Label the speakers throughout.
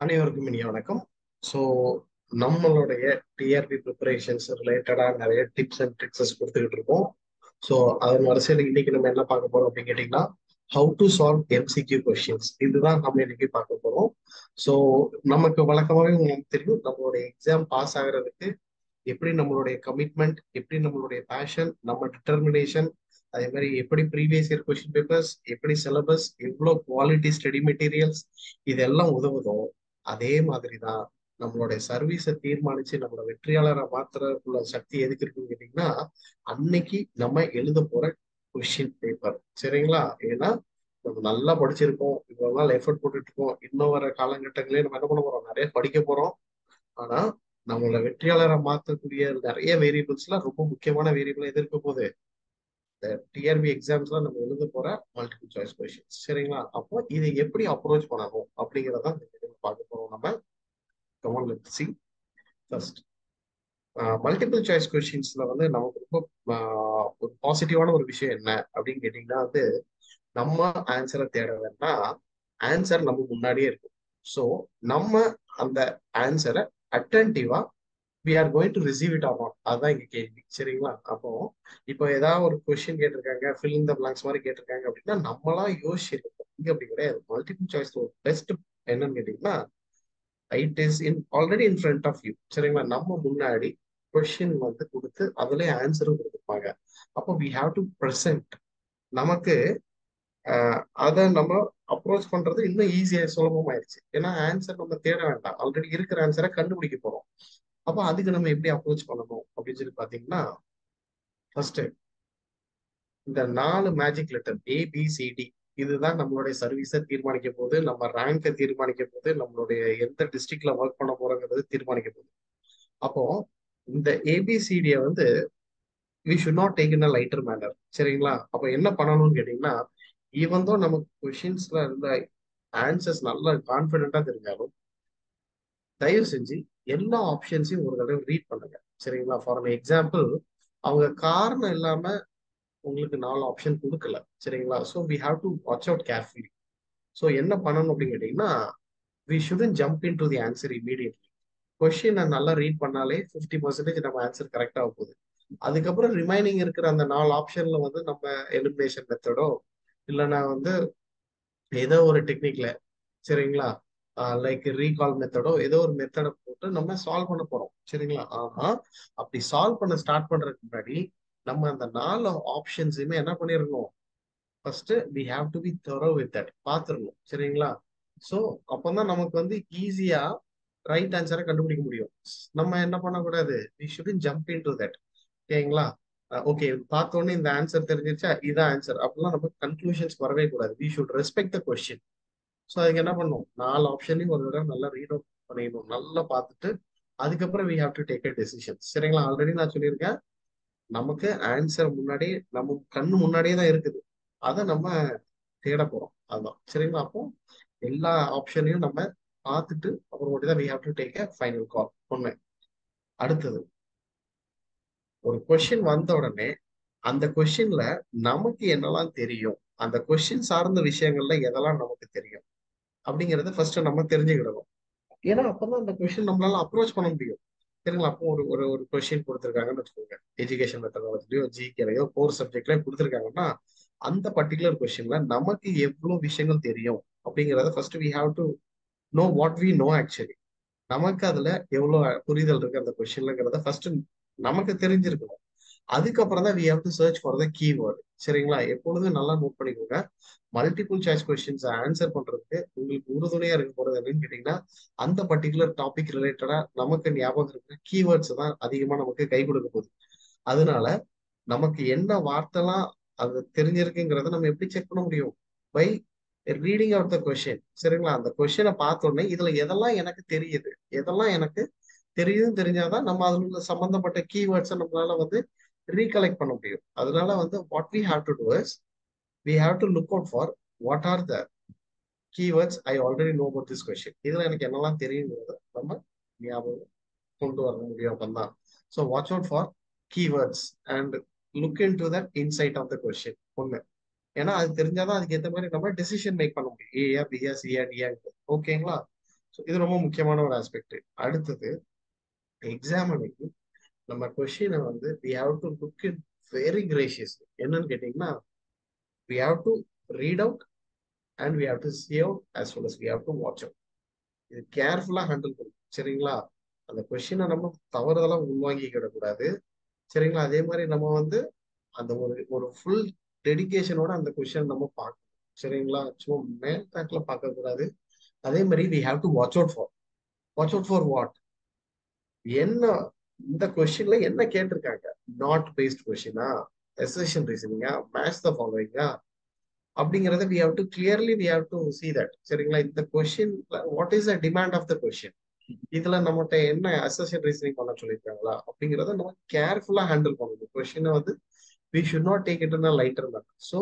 Speaker 1: அனைவருக்கும் இனிய வணக்கம். ஸோ நம்மளுடைய டிஆர்பி ப்ரிப்பரேஷன்ஸ் ரிலேட்டடா நிறைய டிப்ஸ் அண்ட் ட்ரிக்ஸஸ் கொடுத்துக்கிட்டு இருக்கோம். ஸோ அதன் வரிசையில் இன்னைக்கு நம்ம என்ன பார்க்க போறோம் அப்படின்னு கேட்டீங்கன்னா how to solve MCQ questions இதுதான் நம்ம இன்னைக்கு பார்க்க போறோம். ஸோ நமக்கு வழக்கமாகவே உங்களுக்கு தெரியும் நம்மளுடைய எக்ஸாம் பாஸ் ஆகுறதுக்கு எப்படி நம்மளுடைய கமிட்மெண்ட் எப்படி நம்மளுடைய பேஷன் நம்ம டிட்டர்மினேஷன் அதே மாதிரி எப்படி ப்ரீவியஸ் இயர் கொஸ்டின் பேப்பர்ஸ் எப்படி சிலபஸ் எவ்வளோ குவாலிட்டி ஸ்டடி மெட்டீரியல்ஸ் இதெல்லாம் உதவுதோ அதே மாதிரி தான் நம்மளுடைய சர்வீஸை தீர்மானிச்சு நம்மளோட வெற்றியாளரை மாத்துறதுக்குள்ள சக்தி எதுக்கு இருக்குன்னு கேட்டீங்கன்னா அன்னைக்கு நம்ம எழுத போற கொஸ்டின் பேப்பர் சரிங்களா? ஏன்னா நம்ம நல்லா படிச்சிருக்கோம். இவ்வளவு நாள் எஃபர்ட் போட்டுட்டு இருக்கோம் இன்னும் வர காலகட்டங்களே நம்ம என்ன பண்ண போறோம்? நிறைய படிக்க போறோம். ஆனா நம்மளோட வெற்றியாளரை மாற்றக்கூடிய நிறைய வேரியபிள்ஸ்ல ரொம்ப முக்கியமான வேரியபிள் எது இருக்க போகுது? டிஆர்பி எக்ஸாம்ஸ்லாம் நம்ம எழுத போற மல்டிபிள் சாய்ஸ் கொஸ்டின்ஸ் சரிங்களா? அப்போ இதை எப்படி அப்ரோச் பண்ணணும் அப்படிங்கிறத பார்க்க போறோம். நம்ம come on let see first multiple choice கொஸ்டின்ஸ்ல வந்து நமக்கு ரொம்ப ஒரு பாசிட்டிவான ஒரு விஷயம் என்ன அப்படின்னு கேட்டீங்கன்னா வந்து நம்ம ஆன்சரை தேட வேணா ஆன்சர் நம்ம முன்னாடியே இருக்கும். ஸோ நம்ம அந்த ஆன்சரை அட்டன்டிவா we are going to receive it or not அதுதான் இங்க கேள்வி. சரிங்களா? அப்போ இப்போ ஏதாவது ஒரு கொஸ்டின் கேட்டிருக்காங்க ஃபில் இந்த பிளாங்க்ஸ் மாதிரி கேட்டிருக்காங்க அப்படின்னா நம்மளா யோசிச்சிருக்கோம். இங்க அப்படி கிடையாது. மல்டிபிள் சாய்ஸ் ஒரு பெஸ்ட் என்னன்னு கேட்டீங்கன்னா it is in already in front of you சரிங்களா? நம்ம முன்னாடி கொஸ்டின் வந்து கொடுத்து அதுலயே ஆன்சரும் கொடுத்துருப்பாங்க. அப்போ வி ஹாவ் டு ப்ரெசென்ட் நமக்கு அதை நம்ம அப்ரோச் பண்றது இன்னும் ஈஸியா சுலபமாயிருச்சு. ஏன்னா ஆன்சர் நம்ம தேட வேண்டாம். ஆல்ரெடி இருக்கிற ஆன்சரை கண்டுபிடிக்க போறோம். அப்போ அதுக்கு நம்ம எப்படி அப்ரோச் பண்ணணும் அப்படின்னு சொல்லி பாத்தீங்கன்னா ஃபர்ஸ்ட் இந்த நாலு மேஜிக் லெட்டர் ஏபிசிடி இதுதான் நம்மளுடைய சர்வீஸை தீர்மானிக்க போது நம்ம ரேங்கை தீர்மானிக்க போது நம்மளுடைய எந்த டிஸ்ட்ரிக்ட்ல ஒர்க் பண்ண போறோங்கிறது தீர்மானிக்க போகுது. அப்போ இந்த ஏபிசிடியை வந்து we should not take in a lighter manner சரிங்களா? அப்போ என்ன பண்ணணும்னு கேட்டீங்கன்னா ஈவன் தான் நமக்கு கொஷின்ஸ்ல இருந்த ஆன்சர்ஸ் நல்லா கான்பிடண்டா தெரிஞ்சாலும் தயவு செஞ்சு எல்லா ஆப்ஷன்ஸையும் ஒரு தடவை ரீட் பண்ணுங்க. சரிங்களா? ஃபார் எக்ஸாம்பிள் அவங்க காரணம் இல்லாம உங்களுக்கு நாலு ஆப்ஷன் கொடுக்கல. சரிங்களா? So we have to watch out carefully so என்ன பண்ணணும் அப்படின்னு கேட்டீங்கன்னா we shouldn't jump into the answer immediately கொஸ்டினை நல்லா ரீட் பண்ணாலே ஃபிஃப்டி பர்சன்டேஜ் நம்ம ஆன்சர் கரெக்டாக போகுது. அதுக்கப்புறம் ரிமைனிங் இருக்கிற அந்த நாலு ஆப்ஷன்ல வந்து நம்ம எலிமினேஷன் மெத்தடோ இல்லைன்னா வந்து ஏதோ ஒரு டெக்னிக்ல சரிங்களா? லைக் ரீகால் மெத்தடோ ஏதோ ஒரு மெத்தடை போட்டு நம்ம சால்வ் பண்ண போறோம். சரிங்களா? ஆனா அப்படி சால்வ் பண்ண ஸ்டார்ட் பண்றதுக்கு முன்னாடி நம்ம அந்த நாலு ஆப்ஷன்ஸையுமே என்ன பண்ணிருக்கோம் first we have to be thorough with that பார்த்துருணும் சரிங்களா? ஸோ அப்போதான் நமக்கு வந்து ஈஸியா ரைட் ஆன்சரை கண்டுபிடிக்க முடியும். நம்ம என்ன பண்ணக்கூடாது? We should jump into that ஓகேங்களா ஓகே பார்த்தோன்னே இந்த ஆன்சர் தெரிஞ்சிருச்சா? இதான் ஆன்சர் அப்படிலாம் நம்ம கன்க்ளூஷன்ஸ் வரவே கூடாது. We should respect the question so அதுக்கு என்ன பண்ணும்? நாலு ஆப்ஷனையும் ஒரு தடவை நல்லா ரீட் அவுட் பண்ணிடணும். நல்லா பார்த்துட்டு அதுக்கப்புறம் we have to take a decision சரிங்களா? ஆல்ரெடி நான் சொல்லியிருக்கேன். நமக்கு ஆன்சர் முன்னாடி நம்ம கண்ணு முன்னாடியே தான் இருக்குது. அதை நம்ம தேட போறோம். அதுதான் சரிங்களா? அப்போ எல்லா ஆப்ஷனையும் நம்ம பார்த்துட்டு அப்புறம் தான் we have to take a final call ஒன்று அடுத்தது. ஒரு கொஸ்டின் வந்த உடனே அந்த கொஸ்டின்ல நமக்கு என்னெல்லாம் தெரியும்? அந்த கொஸ்டின் சார்ந்த விஷயங்கள்ல எதெல்லாம் நமக்கு தெரியும்? அப்படிங்கறத ஃபர்ஸ்ட் நம்ம தெரிஞ்சுக்கிடணும். ஏன்னா அப்பதான் அந்த கொஸ்டின் நம்மளால அப்ரோச் பண்ண முடியும். சரிங்களா? அப்போ ஒரு ஒரு ஒரு கொஸ்டின் கொடுத்துருக்காங்கன்னு வச்சுக்கோங்க. எஜுகேஷன் மெத்தடாலஜிலையோ ஜிகேலையோ கோர் சப்ஜெக்ட்ல கொடுத்துருக்காங்கன்னா அந்த பர்டிகுலர் கொஸ்டின்ல நமக்கு எவ்வளவு விஷயங்கள் தெரியும் அப்படிங்கறத first we have to know what we know actually நமக்கு அதுல எவ்வளவு புரிதல் இருக்கு அந்த கொஸ்டின்லங்கிறத ஃபர்ஸ்ட் நமக்கு தெரிஞ்சிருக்கணும். அதுக்கப்புறம் தான் we have to search for the keyword சரிங்களா? எப்பொழுதும் நல்லா நோட் பண்ணிக்கோங்க. மல்டிபிள் சாய்ஸ் கொஸ்டின்ஸ் ஆன்சர் பண்றதுக்கு உங்களுக்கு உறுதுணையா இருக்க போறது அப்படின்னு கேட்டீங்கன்னா அந்த பர்டிகுலர் டாபிக் ரிலேட்டடா நமக்கு ஞாபகம் இருக்கிற கீவேர்ட்ஸ் தான் அதிகமா நமக்கு கை கொடுக்க போகுது. அதனால நமக்கு என்ன வார்த்தைலாம் அது தெரிஞ்சிருக்குங்கிறத நம்ம எப்படி செக் பண்ண முடியும்? By reading out the question சரிங்களா? அந்த கொஸ்டினை பார்த்தோன்னே இதுல எதெல்லாம் எனக்கு தெரியுது? எதெல்லாம் எனக்கு தெரியுதுன்னு தெரிஞ்சாதான் நம்ம அதுல உள்ள சம்பந்தப்பட்ட கீவேர்ட்ஸை நம்மளால வந்து ரீகலெக்ட் பண்ண முடியும். அதனால வந்து what we have to do is we have to look out for what are the keywords I already know about this question இதில் எனக்கு என்னெல்லாம் தெரியுங்கிறத நம்ம ஞாபகம் கொண்டு வர முடியும் அப்பந்தான் so watch out for keywords and look into that inside of the question ஒன்று ஏன்னா அது தெரிஞ்சாதான் அதுக்கு ஏற்ற மாதிரி நம்ம டெசிஷன் மேக் பண்ண முடியும். ஏஆர் பிஆ சிஆ டிஆ ஓகேங்களா ஸோ இது ரொம்ப முக்கியமான ஒரு ஆஸ்பெக்ட் அடுத்தது எக்ஸாம் அன்னைக்கு நம்ம கொஷினை வந்து we have to look in very gracious என்னன்னு கேட்டீங்கன்னா we have to read out and we have to see out as well as we have to watch out இது கேர்ஃபுல்லாக ஹேண்டில் பண்ணும் சரிங்களா? அந்த கொஷினை நம்ம தவறுதெல்லாம் உள்வாங்கிக்கிடக்கூடாது சரிங்களா? அதே மாதிரி நம்ம வந்து அந்த ஒரு ஒரு ஃபுல் டெடிகேஷனோட அந்த கொஷின் நம்ம பார்க்கணும். சரிங்களா? சும்மா மேல் டேக்கில் பார்க்கக்கூடாது. அதே மாதிரி we have to watch out for watch out for what என்ன இந்த கொஸ்டின்ல என்ன கேட்டிருக்காங்க? நாட் பேஸ்ட் கொஸ்டினா எசேஷன் ரீசனிங்கா மேட்ச் த ஃபாலோவிங்கா அப்படிங்கறத we have to clearly we have to see that சரிங்களா? இந்த question what is the demand of the question இதுல நம்மகிட்ட என்ன அசோசியேட் ரீசனிங் பண்ண சொல்லியிருக்காங்களா? அப்படிங்கறத நம்ம கேர்ஃபுல்லா ஹேண்டில் பண்ணணும். கொஸ்டினை வந்து we should not take it in lighter தான் so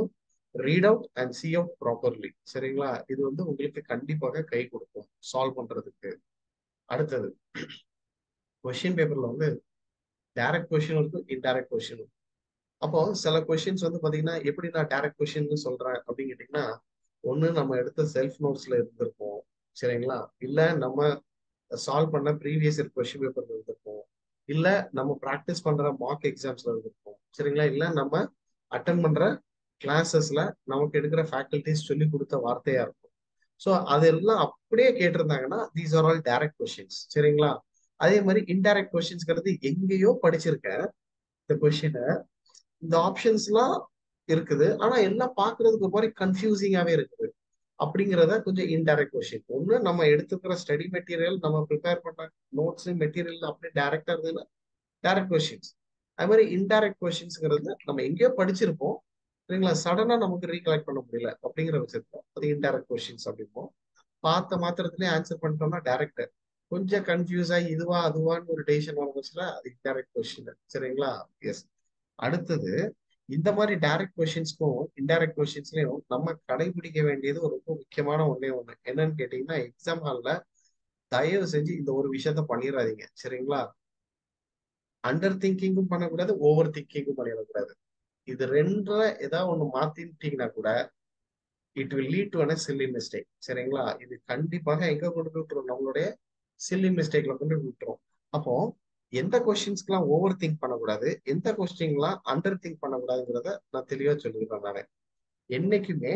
Speaker 1: read out and see out properly சரிங்களா? இது வந்து உங்களுக்கு கண்டிப்பாக கை கொடுக்கும். சால்வ் பண்றதுக்கு. அடுத்தது. கொஷின் பேப்பர்ல வந்து டைரக்ட் கொஷின் இருக்கும் இன்டைரக்ட் கொஷின் இருக்கும் அப்போ சில கொஷின்ஸ் வந்து பாத்தீங்கன்னா எப்படி நான் டைரக்ட் கொஷின் சொல்றேன் அப்படின்னு கேட்டீங்கன்னா ஒண்ணு நம்ம எடுத்த செல்ஃப் நோட்ஸ்ல இருந்திருப்போம் சரிங்களா? இல்ல நம்ம சால்வ் பண்ண ப்ரீவியஸ் இயர் கொஸ்டின் பேப்பர்ல இருந்திருப்போம் இல்ல நம்ம ப்ராக்டிஸ் பண்ற மார்க் எக்ஸாம்ஸ்ல இருந்திருப்போம் சரிங்களா? இல்ல நம்ம அட்டன் பண்ற கிளாஸஸ்ல நமக்கு எடுக்கிற ஃபேக்கல்டிஸ் சொல்லி கொடுத்த வார்த்தையா இருக்கும். ஸோ அதெல்லாம் அப்படியே கேட்டிருந்தாங்கன்னா these are all direct questions சரிங்களா? அதே மாதிரி இன்டைரக்ட் கொஸ்டின்ஸ்ங்கிறது எங்கேயோ படிச்சிருக்கேன் இந்த கொஸ்டினை இந்த ஆப்ஷன்ஸ்லாம் இருக்குது. ஆனா எல்லாம் பாக்குறதுக்கு ஒரு மாதிரி கன்ஃபியூசிங்காவே இருக்குது. அப்படிங்கிறத கொஞ்சம் இன்டைரக்ட் கொஸ்டின் ஒண்ணு நம்ம எடுத்துக்கிற ஸ்டடி மெட்டீரியல் நம்ம ப்ரிப்பேர் பண்ண நோட்ஸ் மெட்டீரியல் அப்படியே டைரக்டா இருந்ததுன்னா டைரக்ட் கொஸ்டின்ஸ் அது மாதிரி இன்டைரக்ட் கொஸ்டின்ஸ்ங்கிறது நம்ம எங்கேயோ படிச்சிருப்போம். சரிங்களா? சடனா நமக்கு ரீகலெக்ட் பண்ண முடியல அப்படிங்கிற வச்சிருக்கோம் அது இன்டைரக்ட் கொஸ்டின்ஸ் அப்படிம்போம். பார்த்த மாத்திரத்திலே ஆன்சர் பண்ணிட்டோம்னா டைரக்ட் கொஞ்சம் கன்ஃபியூஸ் ஆகி இதுவா அதுவான்னு ஒரு டெசிஷன் வரச்சுல அது இன்டைரக்ட் கொஸ்டின் சரிங்களா? எஸ் அடுத்தது இந்த மாதிரி டைரக்ட் கொஷின்ஸ்க்கும் இன்டைரக்ட் கொஷின்ஸ்லையும் நம்ம கடைபிடிக்க வேண்டியது ஒரு ரொம்ப முக்கியமான ஒன்னே ஒண்ணு. என்னன்னு கேட்டீங்கன்னா எக்ஸாம் ஹால்ல தயவு செஞ்சு இந்த ஒரு விஷயத்த பண்ணிடாதீங்க சரிங்களா? அண்டர் திங்கிங்கும் பண்ணக்கூடாது ஓவர் திங்கிங்கும் பண்ணிடக்கூடாது. இது ரெண்டுல ஏதாவது ஒண்ணு மாத்திட்டீங்கன்னா கூட it will lead to a silly mistake சரிங்களா? இது கண்டிப்பாக எங்க கொண்டு போய் நம்மளுடைய சில்லி மிஸ்டேக்ல கொண்டு விட்டுரும். அப்போ எந்த கொஸ்டின்ஸ்க்கெல்லாம் ஓவர் திங்க் பண்ணக்கூடாது எந்த கொஸ்டின்லாம் அண்டர் திங்க் பண்ணக்கூடாதுங்கிறத நான் தெளிவா சொல்லிடுறேன் நான். என்னைக்குமே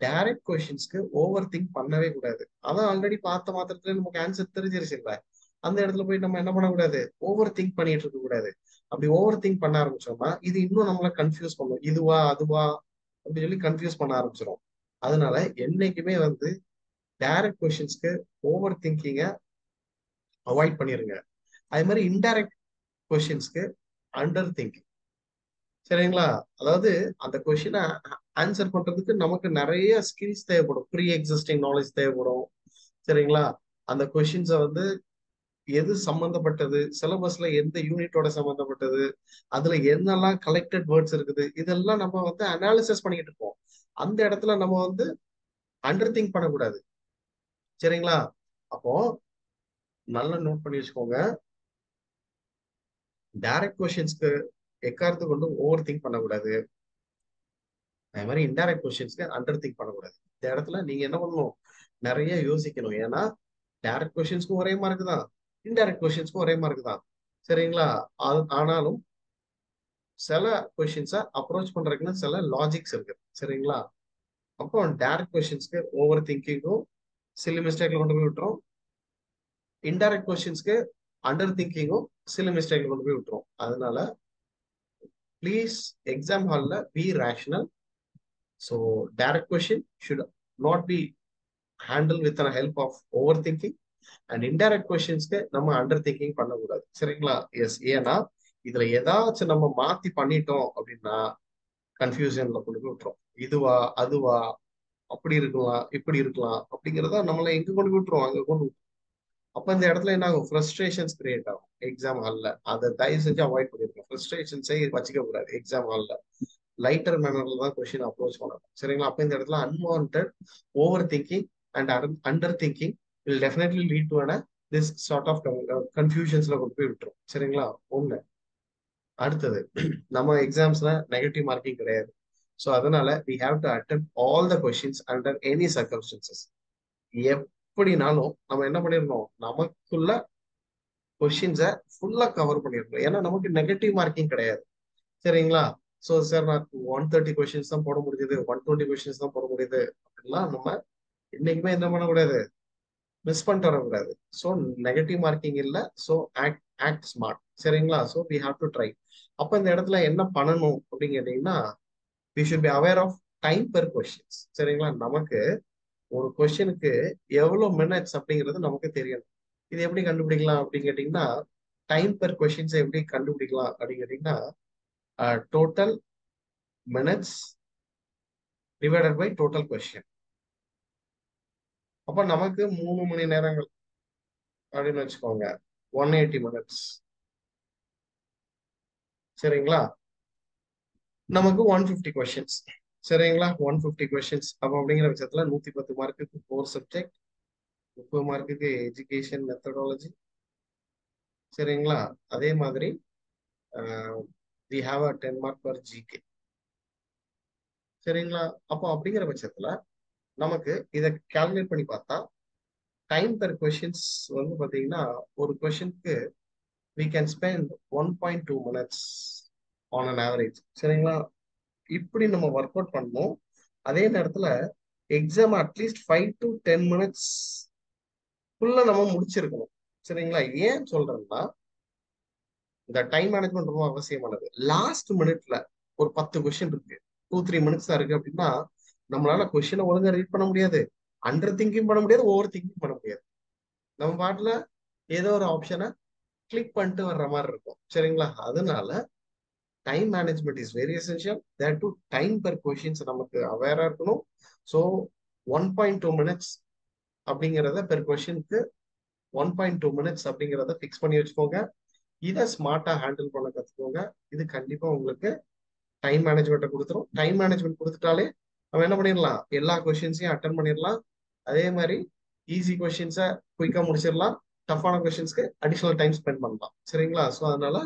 Speaker 1: டைரக்ட் கொஸ்டின்ஸ்க்கு ஓவர் திங்க் பண்ணவே கூடாது. அதான் ஆல்ரெடி பார்த்த மாத்திரத்துல நமக்கு ஆன்சர் தெரிஞ்சிருச்சு இல்ல. அந்த இடத்துல போய் நம்ம என்ன பண்ணக்கூடாது? ஓவர் திங்க் பண்ணிட்டு இருக்க கூடாது. அப்படி ஓவர் திங்க் பண்ண ஆரம்பிச்சோம்னா இது இன்னும் நம்மள கன்ஃபியூஸ் பண்ணும். இதுவா அதுவா? அப்படின்னு சொல்லி கன்ஃபியூஸ் பண்ண ஆரம்பிச்சிடும் அதனால என்னைக்குமே வந்து டைரக்ட் கொஸ்டின்ஸ்க்கு ஓவர் திங்கிங்க அவாய்ட் பண்ணிருங்க. அதே மாதிரி இன்டைரக்ட் கொஷின்ஸ்க்கு அண்டர் திங்கிங் சரிங்களா? அதாவது அந்த கொஷினை ஆன்சர் பண்றதுக்கு நமக்கு நிறைய ஸ்கில்ஸ் தேவைப்படும். ப்ரீ எக்ஸிஸ்டிங் நாலேஜ் தேவைப்படும். சரிங்களா? அந்த கொஷின்ஸை வந்து எது சம்பந்தப்பட்டது? சிலபஸ்ல எந்த யூனிட்டோட சம்பந்தப்பட்டது? அதுல என்னெல்லாம் கலெக்டட் வேர்ட்ஸ் இருக்குது? இதெல்லாம் நம்ம வந்து அனாலிசிஸ் பண்ணிக்கிட்டு இருப்போம். அந்த இடத்துல நம்ம வந்து அண்டர் திங்க் பண்ணக்கூடாது. சரிங்களா? அப்போ நல்லா நோட் பண்ணி வச்சுக்கோங்க. டைரக்ட் கொஸ்டின்ஸ்க்கு எக்காரத்து கொண்டு ஓவர் திங்க் பண்ணக்கூடாது. அதே மாதிரி இன்டைரக்ட் கொஸ்டின்ஸ்க்கு அண்டர் திங்க் பண்ணக்கூடாது. இந்த இடத்துல நீங்க என்ன பண்ணணும்? நிறைய யோசிக்கணும். ஏன்னா டைரக்ட் கொஸ்டின்ஸ்க்கும் ஒரே மார்க் தான். இன்டைரக்ட் கொஸ்டின்ஸ்க்கும் ஒரே மார்க் தான். சரிங்களா? ஆனாலும் சில கொஸ்டின்ஸை அப்ரோச் பண்றதுக்குன்னு சில லாஜிக்ஸ் இருக்கு. சரிங்களா? அப்போ டேரக்ட் கொஸ்டின்ஸ்க்கு ஓவர் திங்கிங்கும் சில மிஸ்டேக்ல கொண்டு போய் விட்டுரும். இன்டைரக்ட் கொஸ்டின்ஸ்க்கு அண்டர் திங்கிங்கும் சில மிஸ்டேக் கொண்டு போய் விட்டுரும். அதனால ப்ளீஸ் எக்ஸாம் ஹால்ல be rational so direct question should not be handle with help of overthinking and indirect கொஸ்டின்ஸ்க்கு நம்ம அண்டர் திங்கிங் பண்ணக்கூடாது. சரிங்களா? எஸ் ஏன்னா இதுல ஏதாச்சும் நம்ம மாத்தி பண்ணிட்டோம் அப்படின்னா கன்ஃபியூஷன்ல கொண்டு போய் விட்டுரும். இதுவா அதுவா அப்படி இருக்கலாம் இப்படி இருக்கலாம் அப்படிங்கிறத நம்மளை எங்க கொண்டு விட்டுரும்? அங்க கொண்டு விட்டுரும் அப்ப இந்த இடத்துல என்ன ஆகும்? ஃப்ரஸ்ட்ரேஷன்ஸ் கிரியேட் ஆகும். எக்ஸாம் ஹால்ல அதை தயவு செஞ்சு அவாய்ட் பண்ணிருக்கோம் ஃப்ரஸ்ட்ரேஷன்ஸே வச்சுக்க கூடாது. எக்ஸாம் ஹால்ல லைட்டர் மேனர்ல தான் கொஸ்டின் அப்ரோச் பண்ணணும். சரிங்களா? அப்ப இந்த இடத்துல unwanted overthinking and underthinking will definitely lead to an this sort of கன்ஃபியூஷன்ஸ்ல கொண்டு போய் விட்டுரும். சரிங்களா? ஒண்ணு. அடுத்தது நம்ம எக்ஸாம்ஸ்ல நெகட்டிவ் மார்க்கிங் கிடையாது. ஸோ அதனால we have to attend all the questions under any circumstances எப்படினாலும் நம்ம என்ன பண்ணிடணும்? நமக்குள்ள கொஷின்ஸை ஃபுல்லா கவர் பண்ணிடணும். ஏன்னா நமக்கு நெகட்டிவ் மார்க்கிங் கிடையாது. சரிங்களா? ஸோ சார் நான் ஒன் தேர்ட்டி கொஸ்டின்ஸ் தான் போட முடியுது ஒன் டுவெண்ட்டி கொஸ்டின்ஸ் தான் போட முடியுது. அப்படின்லாம் நம்ம இன்னைக்குமே என்ன பண்ணக்கூடாது? மிஸ் பண்ணிட்டு வரக்கூடாது. ஸோ நெகட்டிவ் மார்க்கிங் இல்லை. ஸோ ஆக்ட் ஆக்ட் ஸ்மார்ட் சரிங்களா? So we have to try அப்போ இந்த இடத்துல என்ன பண்ணணும் அப்படின்னு கேட்டீங்கன்னா we should be aware of time per questions சரிங்களா? நமக்கு ஒரு கொஸ்டினுக்கு எவ்வளோ மினிட்ஸ் அப்படிங்கிறது நமக்கு தெரியணும். இது எப்படி கண்டுபிடிக்கலாம் அப்படின்னு கேட்டிங்கன்னா டைம் பெர் கொஷின்ஸை எப்படி கண்டுபிடிக்கலாம் அப்படின்னு கேட்டிங்கன்னா total minutes divided by total question அப்போ நமக்கு மூணு மணி நேரங்கள் அப்படின்னு வச்சுக்கோங்க. ஒன் எயிட்டி மினிட்ஸ் சரிங்களா? நமக்கு ஒன் ஃபிஃப்டி கொஸ்டின்ஸ் சரிங்களா? ஒன் ஃபிஃப்டி கொஸ்டின்ஸ் அப்போ அப்படிங்கிற பட்சத்துல நூற்றி பத்து மார்க்குக்கு ஃபோர் சப்ஜெக்ட் முப்பது மார்க்குக்கு எஜுகேஷன் மெத்தடாலஜி சரிங்களா? அதே மாதிரி we have a ten mark per GK சரிங்களா? அப்போ அப்படிங்கிற பட்சத்துல நமக்கு இதை கால்குலேட் பண்ணி பார்த்தா டைம் பெர் கொஷின்ஸ் வந்து பார்த்தீங்கன்னா ஒரு கொஷினுக்கு we can spend one point two minutes on an average சரிங்களா? இப்படி நம்ம ஒர்க் அவுட் பண்ணணும் அதே நேரத்துல exam at least five to ten minutes ஃபுல்லா நம்ம முடிச்சிருக்கணும். சரிங்களா? ஏன் சொல்றேன்னா இந்த டைம் மேனேஜ்மெண்ட் ரொம்ப அவசியமானது. லாஸ்ட் மினிட்ல ஒரு பத்து கொஸ்டின் இருக்கு. டூ த்ரீ மினிட்ஸ் தான் இருக்கு அப்படின்னா நம்மளால கொஸ்டினை ஒழுங்கா ரீட் பண்ண முடியாது. அண்டர் திங்கிங் பண்ண முடியாது ஓவர் திங்கிங் பண்ண முடியாது. நம்ம பாட்டுல ஏதோ ஒரு ஆப்ஷனை கிளிக் பண்ணிட்டு வர்ற மாதிரி இருக்கும். சரிங்களா? அதனால time management is very essential that to time per questions நமக்கு அவேரா இருக்கணும். So one point two minutes அப்படிங்கிறத பெர் கொஷினுக்கு ஒன் பாயிண்ட் டூ மினிட்ஸ் அப்படிங்கிறத ஃபிக்ஸ் பண்ணி வச்சுக்கோங்க. இதை ஸ்மார்ட்டாக ஹேண்டில் பண்ண கற்றுக்கோங்க இது கண்டிப்பாக உங்களுக்கு டைம் மேனேஜ்மெண்ட்டை கொடுத்துரும். டைம் மேனேஜ்மெண்ட் கொடுத்துட்டாலே நம்ம என்ன பண்ணிடலாம்? எல்லா கொஷின்ஸையும் அட்டன் பண்ணிடலாம். அதே மாதிரி ஈஸி கொஷின்ஸை குயிக்காக முடிச்சிடலாம். டஃப்பான கொஷின்ஸ்க்கு அடிஷ்னல் டைம் ஸ்பெண்ட் பண்ணலாம். சரிங்களா? ஸோ அதனால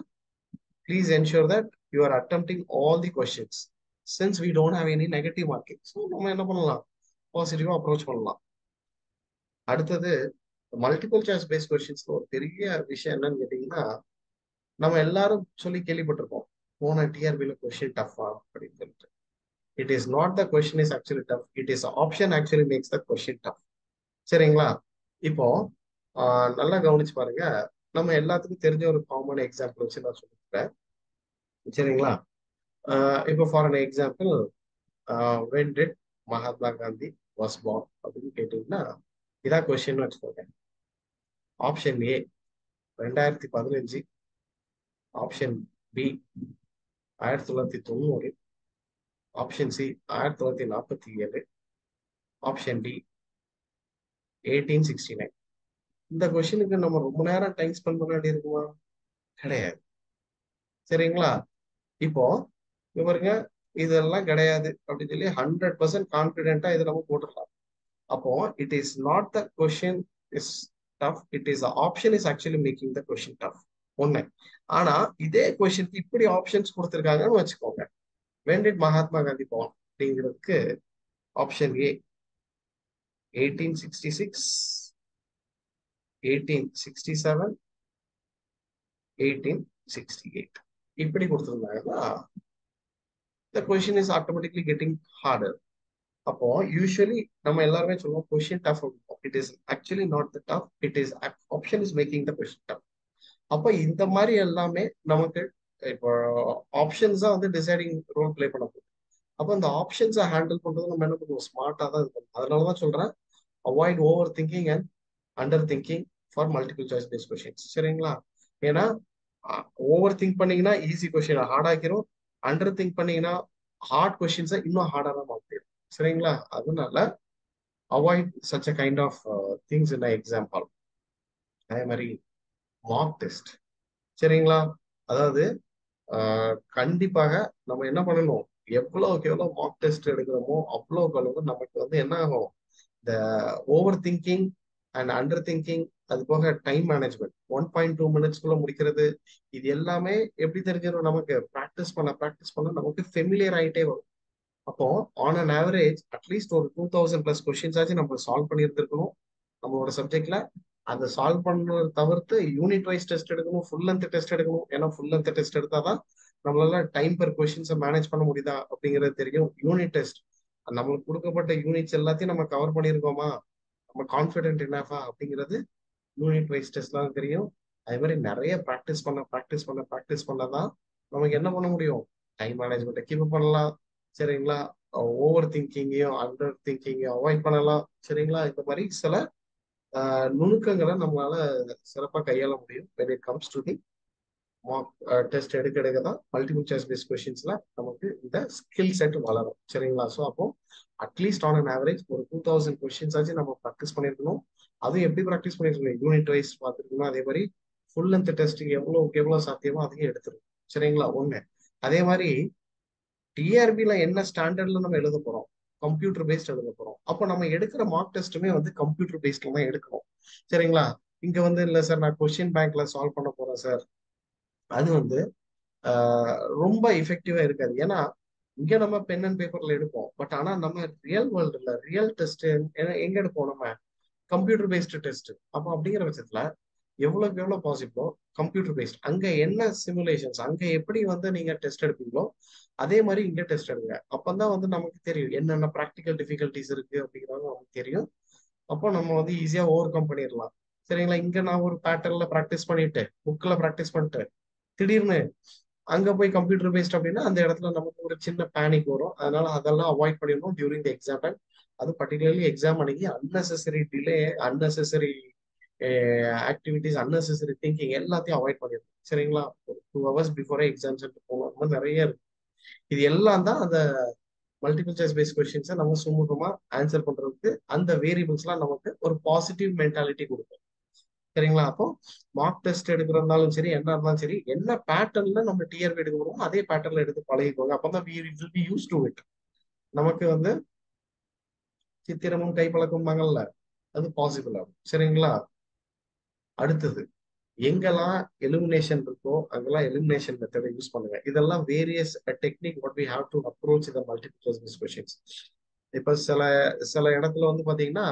Speaker 1: please ensure that you are attempting all the questions since we don't have any negative marking so நம்ம என்ன பண்ணலாம்? பாசிட்டிவாக அப்ரோச் பண்ணலாம். அடுத்தது மல்டிபிள் சாய்ஸ் பேஸ்ட் கொஸ்டின்ஸ்ல ஒரு பெரிய விஷயம் என்னன்னு கேட்டீங்கன்னா நம்ம எல்லாரும் சொல்லி கேள்விப்பட்டிருப்போம். போன டிஆர்பியில் கொஸ்டின் டஃபா அப்படின்னு சொல்லிட்டு. It is not the question is actually tough it is option actually makes the question tough சரிங்களா? இப்போ நல்லா கவனிச்சு பாருங்க. நம்ம எல்லாத்துக்கும் தெரிஞ்ச ஒரு காமன் எக்ஸாம்பிள் வச்சு நான் சொல்லிக்கிறேன். சரிங்களா? இப்போ for an example when did Mahatma Gandhi was born அப்படின்னு கேட்டீங்கன்னா இதான் கொஸ்டின் வச்சுக்கோங்க. ஆப்ஷன் ஏ ரெண்டாயிரத்தி பதினஞ்சு. ஆப்ஷன் பி ஆயிரத்தி தொள்ளாயிரத்தி தொண்ணூறு. ஆப்ஷன் சி ஆயிரத்தி தொள்ளாயிரத்தி நாற்பத்தி ஏழு. Option D eighteen sixty nine இந்த கொஸ்டினுக்கு நம்ம ரொம்ப நேரம் டைம் ஸ்பெண்ட் பண்ண வேண்டியிருக்குமா? கிடையாது. சரிங்களா? இப்போ பாருங்க இதெல்லாம் கிடையாது அப்படின்னு சொல்லி ஹண்ட்ரட் பர்சன்ட் கான்பிடென்டா இதை நம்ம போட்டுடலாம். அப்போ it is not the question is tough it is option is actually making the question tough ஒண்ணு. ஆனா இதே கொஸ்டினுக்கு இப்படி ஆப்ஷன்ஸ் கொடுத்துருக்காங்கன்னு வச்சுக்கோங்க. When did Mahatma Gandhi born அப்படிங்கிறதுக்கு option A eighteen sixty six eighteen sixty seven eighteen sixty eight இப்படி கொடுத்துருந்தாங்கன்னா the question is automatically getting harder அப்போ யூஸ்வலி நம்ம எல்லாருமே சொல்லுவோம் question tough it is actually not the tough it is option is making the question tough அப்போ இந்த மாதிரி எல்லாமே நமக்கு இப்போ ஆப்ஷன்ஸ் தான் வந்து டிசைடிங் ரோல் பிளே பண்ண போகுது. அப்போ அந்த ஆப்ஷன்ஸை ஹேண்டில் பண்ணுறது நம்ம என்ன பண்ணுவோம்? ஸ்மார்ட்டாக தான் இது பண்ணுவோம். அதனால தான் சொல்றேன் avoid overthinking and underthinking for multiple choice base questions சரிங்களா? ஏன்னா ஓவர் திங்க் பண்ணீங்கன்னா ஈஸி கொஸ்டினை ஹார்ட் ஆக்கிரும். அண்டர் திங்க் பண்ணீங்கன்னா ஹார்ட் கொஷின்ஸை இன்னும் ஹார்டாக தான் மாற்றிடும் சரிங்களா? அதனால avoid such a kind of things in example அதே மாதிரி மார்க் டெஸ்ட் சரிங்களா? அதாவது கண்டிப்பாக நம்ம என்ன பண்ணணும்? எவ்வளோக்கு எவ்வளோ மார்க் டெஸ்ட் எடுக்கிறோமோ அவ்வளோக்கு அளவுக்கு நமக்கு வந்து என்ன ஆகும்? இந்த over thinking and under thinking அது போக time management one point two மினிட்ஸ்குள்ள முடிக்கிறது. இது எல்லாமே எப்படி தெரிஞ்சிடும்? நமக்கு ப்ராக்டிஸ் பண்ண ப்ராக்டிஸ் பண்ண நமக்கு ஃபெமிலியர் ஆகிட்டே வரும். அப்போ on an average at least ஒரு டூ தௌசண்ட் பிளஸ் கொஸ்டின்ஸ் ஆச்சு நம்ம சால்வ் பண்ணியிருந்திருக்கணும் நம்மளோட சப்ஜெக்ட்ல அதை சால்வ் பண்ணுறது தவிர்த்து யூனிட் வைஸ் டெஸ்ட் எடுக்கணும் ஃபுல் லென்த் டெஸ்ட் எடுக்கணும். ஏன்னா ஃபுல் லென்த் டெஸ்ட் எடுத்தாதான் நம்மளால டைம் பெர் கொஸ்டின்ஸை மேனேஜ் பண்ண முடியுதா அப்படிங்கிறது தெரியும். யூனிட் டெஸ்ட் நம்மளுக்கு கொடுக்கப்பட்ட யூனிட்ஸ் எல்லாத்தையும் நம்ம கவர் பண்ணியிருக்கோமா? நம்ம கான்ஃபிடென்ட் என்னஃபா அப்படிங்கிறது யூனிட் வைஸ் டெஸ்ட்லாம் தெரியும். அதே மாதிரி நிறைய ப்ராக்டிஸ் பண்ண ப்ராக்டிஸ் பண்ண ப்ராக்டிஸ் பண்ணதான் நமக்கு என்ன பண்ண முடியும்? டைம் மேனேஜ்மெண்ட்டை கீப் பண்ணலாம். சரிங்களா? ஓவர் திங்கிங்கையும் அண்டர் திங்கிங்கையும் அவாய்ட் பண்ணலாம். சரிங்களா? இந்த மாதிரி சில நுணுக்கங்களை நம்மளால சிறப்பாக கையாள முடியும் when it comes to the mark test எடுக்க எடுக்க தான் மல்டிபிள் சாய்ஸ் பேஸ்ட் கொஸ்டின்ஸ்ல நமக்கு இந்த ஸ்கில் செட் வளரும். சரிங்களா? ஸோ அப்போ at least on an average ஒரு டூ தௌசண்ட் கொஸ்டின்ஸ் ஆச்சு நம்ம ப்ராக்டிஸ் பண்ணியிருக்கணும் அதுவும் எப்படி ப்ராக்டிஸ் பண்ணியிருக்கணும் யூனிட் வைஸ் பார்த்துருக்கணும். அதே மாதிரி ஃபுல் லென்த் டெஸ்ட் எவ்வளோக்கு எவ்வளோ சாத்தியமோ அதையும் எடுத்துரும் சரிங்களா? ஒன்று அதே மாதிரி டிஆர்பில என்ன ஸ்டாண்டர்ட்ல நம்ம எழுத போறோம்? கம்ப்யூட்டர் பேஸ்ட் எழுத போறோம். அப்போ நம்ம எடுக்கிற மார்க் டெஸ்ட்டுமே வந்து கம்ப்யூட்டர் பேஸ்ட்ல தான் எடுக்கணும். சரிங்களா? இங்க வந்து இல்ல சார் நான் கொஸ்டின் பேங்க்ல சால்வ் பண்ண போறேன் சார் அது வந்து ரொம்ப எஃபெக்டிவா இருக்காது. ஏன்னா இங்க நம்ம பென் அண்ட் பேப்பர்ல எடுப்போம். பட் ஆனா நம்ம ரியல் வேர்ல்டுல ரியல் டெஸ்ட் எங்க எடுப்போம் நம்ம? கம்ப்யூட்டர் பேஸ்டு டெஸ்ட் அப்போ அப்படிங்கிற பட்சத்துல எவ்வளவுக்கு எவ்வளவு பாசிபிளோ கம்ப்யூட்டர் பேஸ்ட் அங்க என்ன சிமுலேஷன்ஸ் அங்க எப்படி வந்து நீங்க டெஸ்ட் எடுப்பீங்களோ அதே மாதிரி இங்க டெஸ்ட் எடுங்க. அப்பதான் வந்து நமக்கு தெரியும். என்னென்ன ப்ராக்டிக்கல் டிஃபிகல்டிஸ் இருக்கு அப்படிங்கிறது நமக்கு தெரியும். அப்போ நம்ம வந்து ஈஸியா ஓவர் கம் பண்ணிடலாம். சரிங்களா? இங்க நான் ஒரு பேட்டர்ல ப்ராக்டிஸ் பண்ணிட்டு புக்ல ப்ராக்டிஸ் பண்ணிட்டு திடீர்னு அங்க போய் கம்ப்யூட்டர் பேஸ்ட் அப்படின்னா அந்த இடத்துல நமக்கு ஒரு சின்ன பேனிக் வரும். அதனால அதெல்லாம் அவாய்ட் பண்ணிடணும் டியூரிங் தி எக்ஸாம் டைம் அது பர்டிகுலர்லி எக்ஸாம் அன்னைக்கு unnecessary delay unnecessary activities unnecessary thinking எல்லாத்தையும் அவாய்ட் பண்ணிடணும். சரிங்களா? ஒரு two hours before exam centre போகணும். அந்த மாதிரி நிறைய இருக்கு. இது எல்லாம் தான் அந்த மல்டிபிள் சாய்ஸ் பேஸ் கொஸ்டின்ஸை நம்ம சுமூகமா ஆன்சர் பண்றதுக்கு அந்த வேரியபிள்ஸ்லாம் நமக்கு ஒரு பாசிட்டிவ் மென்டாலிட்டி கொடுக்கும். சரிங்களா? அப்போ மார்க் டெஸ்ட் எடுக்கிறதாலும் சரி என்ன இருந்தாலும் சரி என்ன பேட்டர்ன்ல நம்ம டிஆர்பி எடுக்க போறோமோ அதே பேட்டர்ன்ல எடுத்து பழகிக்கோங்க. அப்பதான் வி யூஸ் டு இட் நமக்கு வந்து சித்திரமும் கைப்பழக்கம்பாங்கல்ல அது பாசிபிள் ஆகும். சரிங்களா? அடுத்தது எங்கெல்லாம் எலிமினேஷன் இருக்கோ அங்கெல்லாம் எலிமினேஷன் மெத்தடை யூஸ் பண்ணுங்க. இதெல்லாம் various technique what we have to approach இந்த மல்டிபிள் கொஸ்டின்ஸ் இப்ப சில சில இடத்துல வந்து பாத்தீங்கன்னா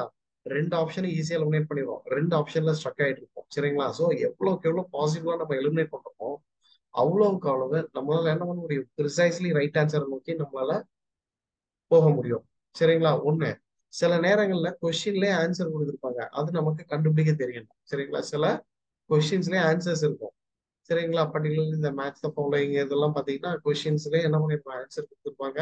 Speaker 1: ரெண்டு ஆப்ஷனும் ஈஸியாக எலிமினேட் பண்ணிடுவோம். ரெண்டு ஆப்ஷன்ல ஸ்ட்ரக் ஆகிட்டு இருப்போம் சரிங்களா ஸோ எவ்வளோக்கு எவ்வளோ பாசிபிளாக நம்ம எலிமினேட் பண்ணுறோம் அவ்வளோவுக்கு அவ்வளவு நம்மளால என்ன பண்ண முடியும்? ப்ரிசைஸ்லி ரைட் ஆன்சரை நோக்கி நம்மளால போக முடியும். சரிங்களா? ஒண்ணு சில நேரங்கள்ல கொஸ்டின்லேயே ஆன்சர் கொடுத்துருப்பாங்க. அது நமக்கு கண்டுபிடிக்க தெரியணும் சரிங்களா? சில கொஸ்டின்ஸ்லேயே ஆன்சர்ஸ் இருக்கும். சரிங்களா? பர்டிகுலர்லி இந்த மேத்ஸ் ஃபாலோயிங் இதெல்லாம் பார்த்தீங்கன்னா கொஸ்டின்ஸ்லேயே என்ன பண்ணிருப்பாங்க? ஆன்சர் கொடுத்துருப்பாங்க.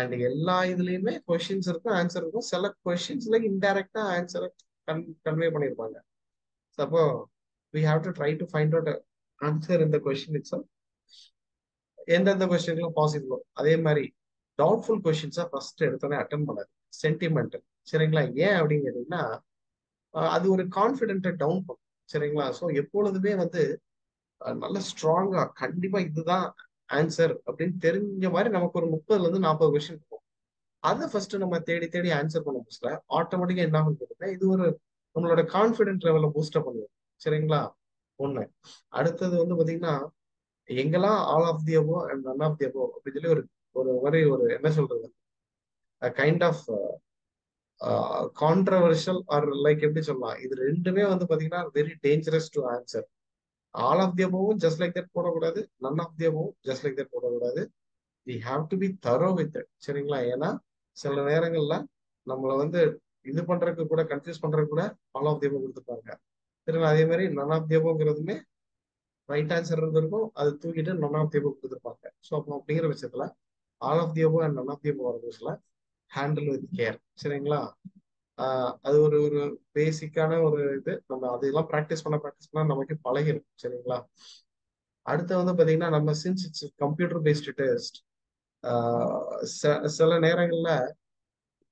Speaker 1: அண்ட் எல்லா இதுலயுமே கொஸ்டின்ஸ் இருக்கும் ஆன்சர் இருக்கும். சில கொஸ்டின்ஸ்ல இன்டைரக்டா ஆன்சரை கன் கன்வே பண்ணியிருப்பாங்க அப்போ we have to try to find out answer இந்த கொஸ்டின் இட்ஸ் எந்தெந்த கொஸ்டின்லாம் பாசிபிளோ அதே மாதிரி டவுட்ஃபுல் கொஸ்டின்ஸா ஃபர்ஸ்ட் எடுத்தோடனே அட்டன் பண்ணாது. சென்டிமெண்ட் சரிங்களா? ஏன் அப்படின்னு கேட்டீங்கன்னா அது ஒரு கான்பிடென்ட்டை டவுன் பண்ணும். சரிங்களா? ஸோ எப்பொழுதுமே வந்து நல்ல ஸ்ட்ராங்கா கண்டிப்பா இதுதான் ஆன்சர் அப்படின்னு தெரிஞ்ச மாதிரி நமக்கு ஒரு முப்பதுல இருந்து நாற்பது கொஸ்டின் இருக்கும். அதை ஃபர்ஸ்ட் நம்ம தேடி தேடி ஆன்சர் பண்ண முடியல ஆட்டோமேட்டிக்கா என்ன ஆகும் கேட்டீங்கன்னா இது ஒரு நம்மளோட கான்ஃபிடென்ட் லெவலை பூஸ்டப் பண்ணுவோம் சரிங்களா? ஒண்ணு. அடுத்தது வந்து பாத்தீங்கன்னா எங்கெல்லாம் all of the above and none of the above அப்படின்னு சொல்லி ஒரு ஒரு மாதிரி ஒரு என்ன சொல்றது? Kind of controversial or like எப்படி சொல்லலாம்? இது ரெண்டுமே வந்து பாத்தீங்கன்னா very dangerous to answer all of the just like that போடக்கூடாது. None of the just like that போடக்கூடாது. We have to be thorough with it சரிங்களா? ஏன்னா சில நேரங்கள்ல நம்மளை வந்து இது பண்றதுக்கு கூட கன்ஃபியூஸ் பண்றதுக்கு கூட ஆல் ஆஃப் தியமும் கொடுத்துருப்பாங்க. சரிங்களா அதே மாதிரி நன் ஆஃப் தியபோங்கிறதுமே ரைட் ஆன்சர் இருந்திருக்கும். அது தூக்கிட்டு நன் ஆஃப் தி கொடுத்துருப்பாங்க. ஸோ அப்போ அப்படிங்கிற பட்சத்துல all of the and none of the வர வர ஹேண்டில் வித் கேர் சரிங்களா? அது ஒரு ஒரு பேசிக்கான ஒரு இது. நம்ம அதெல்லாம் ப்ராக்டிஸ் பண்ண ப்ராக்டிஸ் பண்ண நமக்கு பழகிடும் சரிங்களா? அடுத்து வந்து பாத்தீங்கன்னா நம்ம since it's computer based test சில நேரங்கள்ல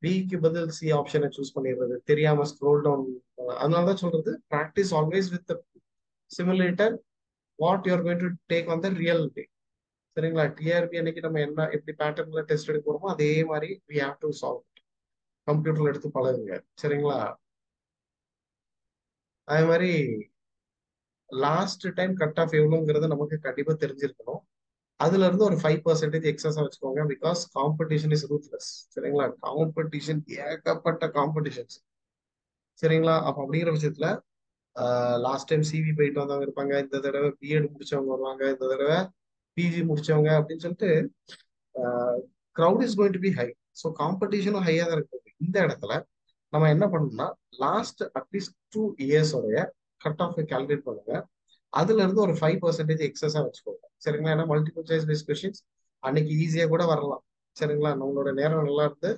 Speaker 1: பிக்கு பதில் சி ஆப்ஷனை சூஸ் பண்ணிடுறது தெரியாம ஸ்க்ரோல் டவுன் அதனாலதான் சொல்றது practice always with simulator what you are going to take on the real day சரிங்களா? டிஆர்பி அன்னைக்கு நம்ம என்ன எப்படி பேட்டர்ன்ல டெஸ்ட் எடுக்க போறோமோ அதே மாதிரி வி ஹாவ் டு சால்வ் கம்ப்யூட்டர்ல எடுத்து பழகுங்க. சரிங்களா? அதே மாதிரி லாஸ்ட் டைம் கட் ஆஃப் எவ்வளோங்கிறது நமக்கு கண்டிப்பா தெரிஞ்சிருக்கணும். அதுல இருந்து ஒரு ஃபைவ் பர்சன்டேஜ் எக்ஸஸா வச்சுக்கோங்க பிகாஸ் காம்படிஷன் இஸ் ரூத்லெஸ் சரிங்களா? காம்படிஷன் ஏகப்பட்ட காம்படிஷன்ஸ் சரிங்களா? அப்ப அப்படிங்கிற பட்சத்துல லாஸ்ட் டைம் சிவி போயிட்டு வந்தவங்க இருப்பாங்க இந்த தடவை பிஎட் முடிச்சவங்க வருவாங்க இந்த தடவை பிஜி முடிச்சவங்க அப்படின்னு சொல்லிட்டு crowd is going to be high so காம்படிஷனும் ஹையாக தான் இருக்கு. இந்த இடத்துல நம்ம என்ன பண்ணணும்னா லாஸ்ட் அட்லீஸ்ட் டூ இயர்ஸோடைய கட் ஆஃப் கால்குலேட் பண்ணுங்க. அதுல இருந்து ஒரு ஃபைவ் பர்சன்டேஜ் எக்ஸஸா வச்சுக்கோங்க. சரிங்களா? ஏன்னா மல்டிபிள் சாய்ஸ் பேஸ்ட் கொஸ்டின்ஸ் அன்னைக்கு ஈஸியா கூட வரலாம். சரிங்களா? நம்மளோட நேரம் நல்லா இருந்து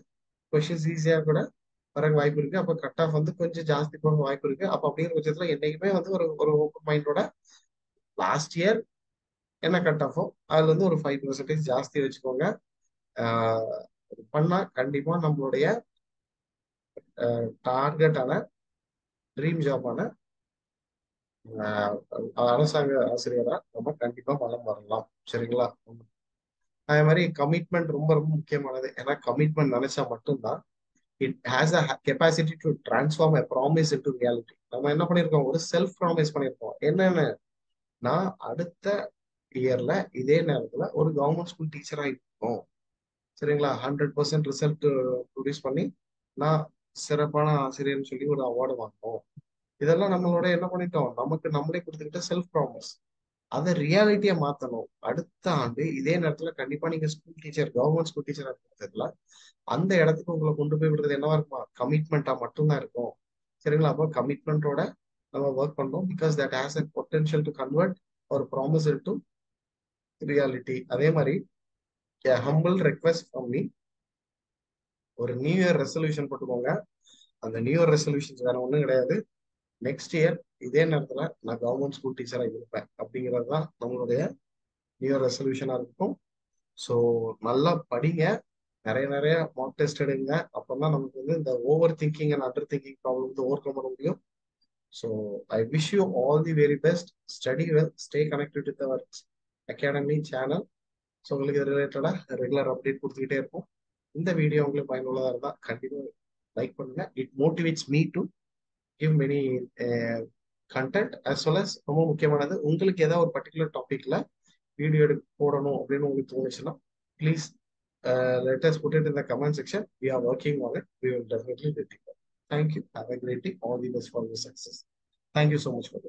Speaker 1: கொஸ்டின்ஸ் ஈஸியா கூட வர வாய்ப்பு இருக்கு. அப்ப கட் ஆஃப் வந்து கொஞ்சம் ஜாஸ்தி போக வாய்ப்பு இருக்கு. அப்ப அப்படிங்கிற பட்சத்துல என்னைக்குமே வந்து ஒரு ஒரு ஓப்பன் மைண்டோட லாஸ்ட் இயர் என்ன கட் ஆஃபோ அதுல இருந்து ஒரு ஃபைவ் பர்சன்டேஜ் ஜாஸ்தி வச்சுக்கோங்க. பண்ணா கண்டிப்பா நம்மளுடைய டார்கெட்டான ட்ரீம் ஜாப்பான அரசாங்க ஆசிரியரா நம்ம கண்டிப்பா வளம் வரலாம். சரிங்களா? அதே மாதிரி கமிட்மெண்ட் ரொம்ப ரொம்ப முக்கியமானது. ஏன்னா கமிட்மெண்ட் நினைச்சா மட்டும்தான் it has a capacity to transform a promise into reality நம்ம என்ன பண்ணிருக்கோம்? ஒரு செல்ஃப் ப்ராமிஸ் பண்ணியிருக்கோம் என்னன்னு? நான் அடுத்த இயர்ல இதே நேரத்துல ஒரு கவர்மெண்ட் ஸ்கூல் டீச்சரா இருக்கும் சரிங்களா? ஹண்ட்ரட் பர்சன்ட் ரிசல்ட் ப்ரொடியூஸ் பண்ணி நான் சிறப்பான ஆசிரியர்னு சொல்லி ஒரு அவார்டு வாங்கணும் இதெல்லாம் நம்மளோட என்ன பண்ணிட்டோம்? நமக்கு நம்மளே கொடுத்துக்கிட்ட செல்ஃப் ப்ராமிஸ் அதை ரியாலிட்டியை மாத்தணும். அடுத்த ஆண்டு இதே நேரத்துல கண்டிப்பா நீங்க ஸ்கூல் டீச்சர் கவர்மெண்ட் ஸ்கூல் டீச்சரா இருக்கிறதுல அந்த இடத்துக்கு உங்களை கொண்டு போய் விடுறது என்னவா இருக்குமா? கமிட்மெண்டா மட்டும்தான் இருக்கும். சரிங்களா? அப்போ கமிட்மெண்டோட நம்ம ஒர்க் பண்ணோம் because that has a potential to convert ஒரு ப்ராமிஸ் டு ரியாலிட்டி அதே மாதிரி ஹம்பிள் ரெக்வஸ்ட் ஃப்ரம் மீ ஒரு நியூ இயர் ரெசல்யூஷன் போட்டுக்கோங்க. அந்த நியூ இயர் ரெசல்யூஷன்ஸ் வேற ஒன்றும் கிடையாது. நெக்ஸ்ட் இயர் இதே நேரத்தில் நான் கவர்மெண்ட் ஸ்கூல் டீச்சராக இருப்பேன். அப்படிங்கிறது தான் நம்மளுடைய நியூ இயர் ரெசல்யூஷனாக இருக்கும். ஸோ நல்லா படிங்க. நிறைய நிறைய மார்க் டெஸ்ட் எடுங்க. அப்போ தான் நமக்கு வந்து இந்த over thinking and under thinking problem வந்து ஓவர் கம் பண்ண முடியும். So I wish you all the very best study well stay connected with our academy channel so உங்களுக்கு இது ரிலேட்டடாக ரெகுலர் அப்டேட் கொடுத்துக்கிட்டே இருப்போம். இந்த வீடியோ உங்களுக்கு பயனுள்ளதாக இருந்தால் கண்டிப்பாக லைக் பண்ணுங்க. It motivates me to give many content as well as ரொம்ப முக்கியமானது உங்களுக்கு ஏதாவது ஒரு பர்டிகுலர் டாபிக்ல வீடியோ எடுக்க போடணும் அப்படின்னு உங்களுக்கு தோணுச்சுன்னா please let us put it in the comment section we are working on it we will definitely that thank you have a great all the best for your success thank you so much for